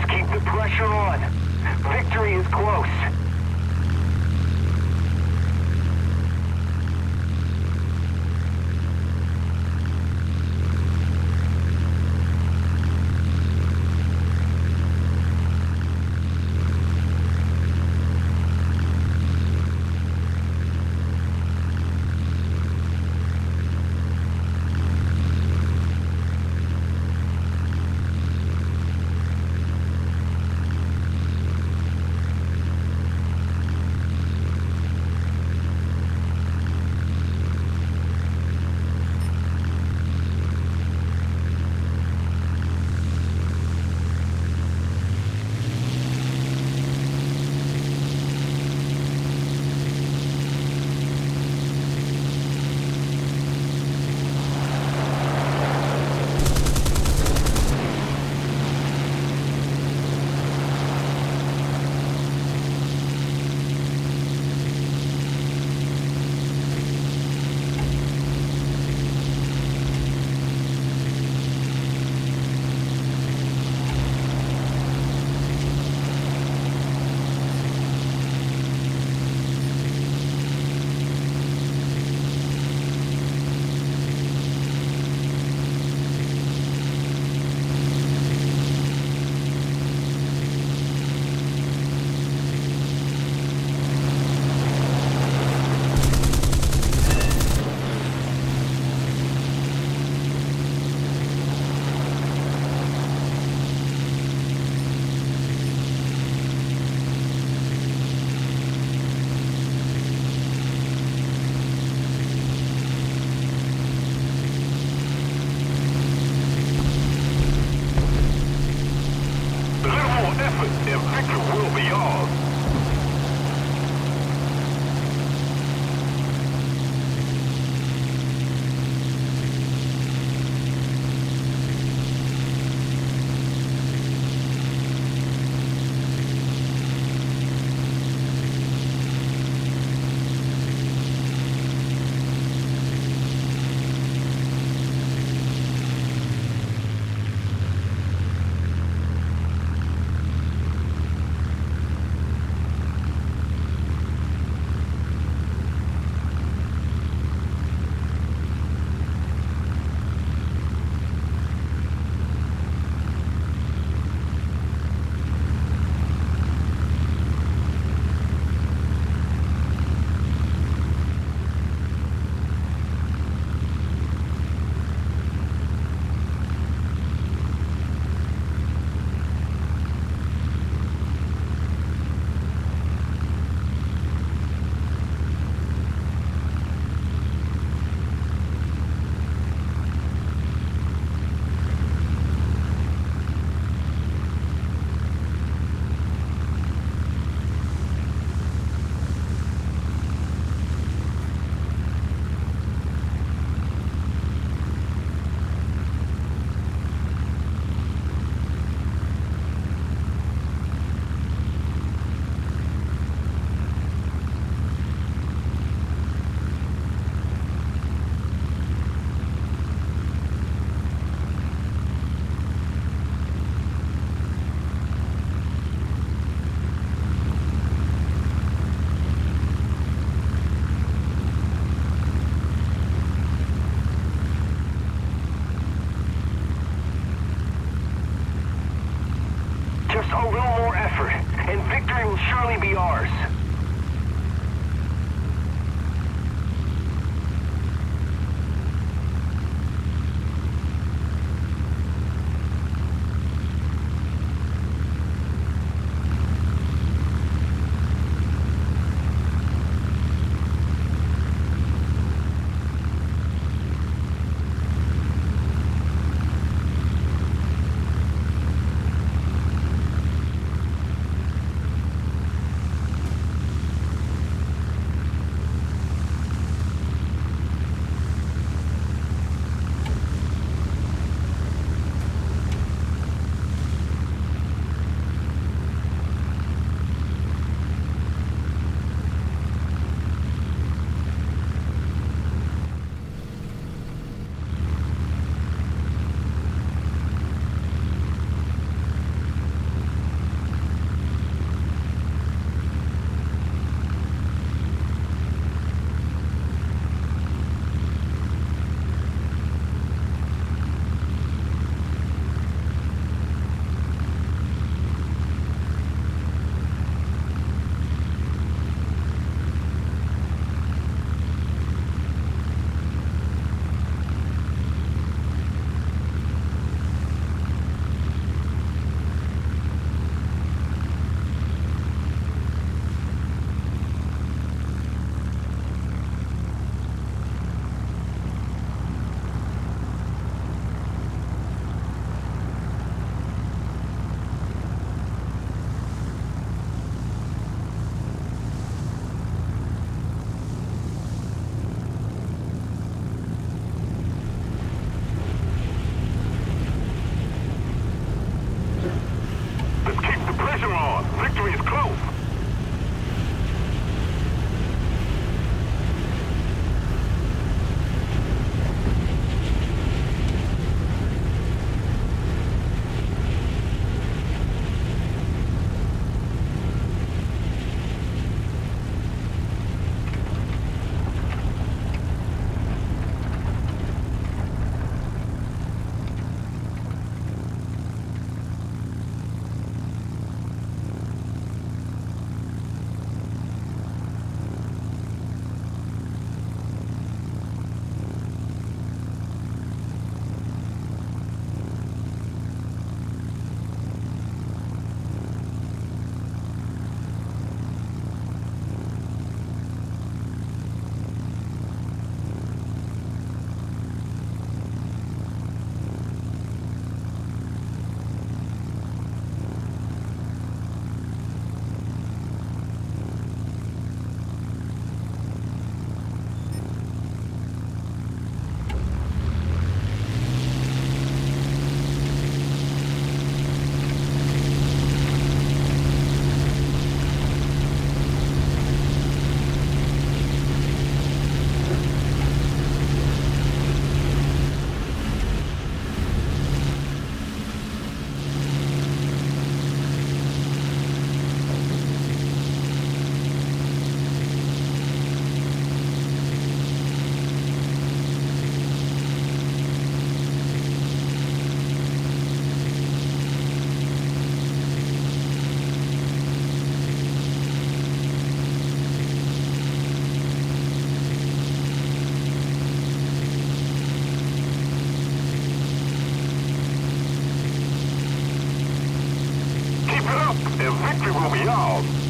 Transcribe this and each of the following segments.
Let's keep the pressure on. Victory is close. up, victory will be ours.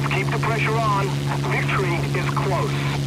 Let's keep the pressure on. Victory is close.